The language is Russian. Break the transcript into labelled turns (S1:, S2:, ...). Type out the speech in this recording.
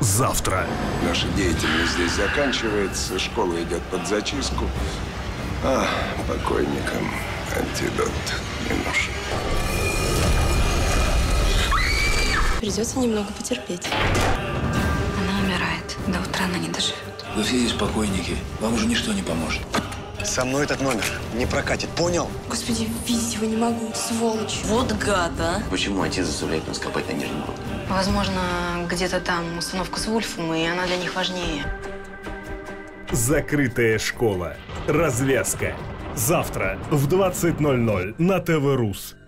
S1: завтра.
S2: Наша деятельность здесь заканчивается, школа идет под зачистку. А покойникам антидот не нужен.
S3: Придется немного потерпеть.
S4: Она умирает. До утра она не доживет.
S5: Вы все здесь покойники. Вам уже ничто не поможет.
S6: Со мной этот номер не прокатит, понял?
S3: Господи, видеть его не могу, сволочь.
S7: Вот гад, а.
S8: Почему отец заставляет нас копать на Нижнем Рудном?
S4: Возможно, где-то там установка с Вульфом, и она для них важнее.
S1: Закрытая школа. Развязка. Завтра в 20.00 на ТВ Рус.